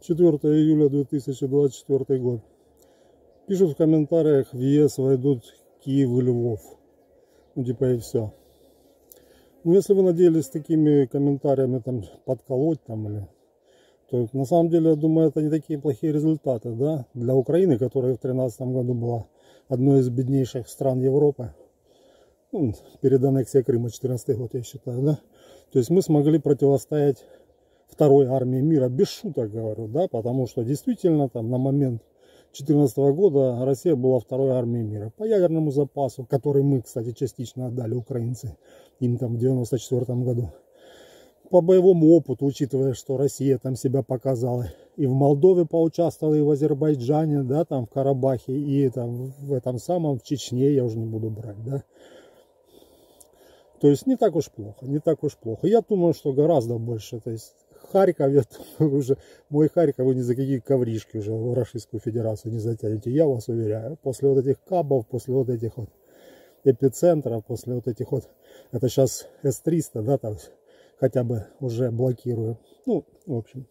4 июля 2024 год. Пишут в комментариях, в ЕС войдут Киев и Львов. Ну, типа и все. Ну, если вы надеялись такими комментариями там подколоть там или то на самом деле, я думаю, это не такие плохие результаты, да, для Украины, которая в 2013 году была одной из беднейших стран Европы, ну, перед аннексией Крыма 14 год, я считаю, да. То есть мы смогли противостоять второй армии мира, без шуток говорю, да, потому что действительно там на момент 2014 года Россия была второй армией мира по ядерному запасу, который мы, кстати, частично отдали украинцы им там в 1994 году. По боевому опыту, учитывая, что Россия там себя показала и в Молдове поучаствовала, и в Азербайджане, да, там в Карабахе, и там в этом самом, в Чечне, я уже не буду брать, да. То есть не так уж плохо, не так уж плохо. Я думаю, что гораздо больше, то есть Харькове уже, мой Харьков вы ни за какие ковришки уже в Российскую Федерацию не затянете, я вас уверяю. После вот этих кабов, после вот этих вот эпицентров, после вот этих вот, это сейчас С-300, да, там хотя бы уже блокирую. Ну, в общем.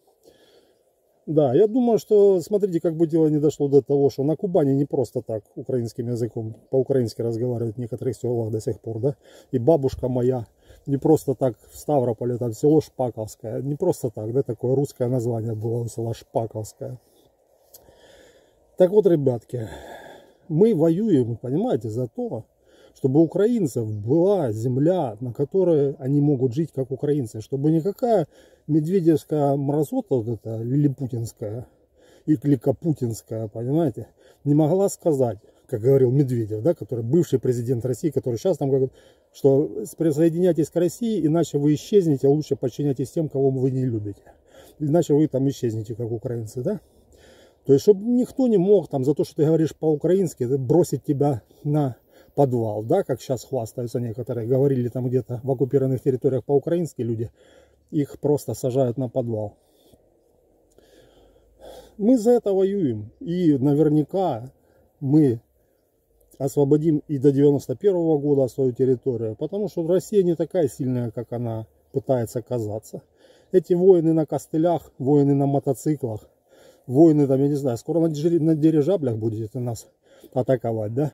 Да, я думаю, что, смотрите, как бы дело не дошло до того, что на Кубани не просто так украинским языком, по-украински разговаривают в некоторых селах до сих пор, да. И бабушка моя не просто так в Ставрополе, там село Шпаковское, не просто так, да, такое русское название было у села Шпаковское. Так вот, ребятки, мы воюем, понимаете, за то, чтобы у украинцев была земля, на которой они могут жить как украинцы, чтобы никакая медведевская мразота вот эта, лилипутинская, и кликопутинская, понимаете, не могла сказать, как говорил Медведев, да, который бывший президент России, который сейчас там говорит, что присоединяйтесь к России, иначе вы исчезнете, а лучше подчиняйтесь тем, кого вы не любите. Иначе вы там исчезнете, как украинцы, да? То есть, чтобы никто не мог там за то, что ты говоришь по-украински, бросить тебя на подвал, да, как сейчас хвастаются некоторые, говорили там где-то в оккупированных территориях по-украински люди, их просто сажают на подвал. Мы за это воюем, и наверняка мы освободим и до 91 -го года свою территорию, потому что Россия не такая сильная, как она пытается казаться. Эти воины на костылях, воины на мотоциклах, воины там, я не знаю, скоро на, дирижаблях будете нас атаковать, да?